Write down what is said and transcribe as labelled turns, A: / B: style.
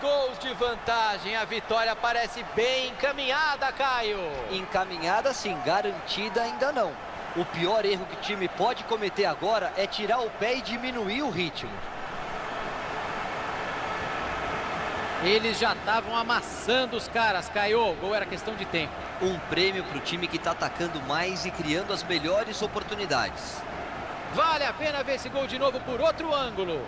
A: gols de vantagem. A vitória parece bem encaminhada, Caio.
B: Encaminhada sim, garantida ainda não. O pior erro que o time pode cometer agora é tirar o pé e diminuir o ritmo.
C: Eles já estavam amassando os caras, Caio. O gol era questão de tempo.
B: Um prêmio para o time que está atacando mais e criando as melhores oportunidades.
C: Vale a pena ver esse gol de novo por outro ângulo.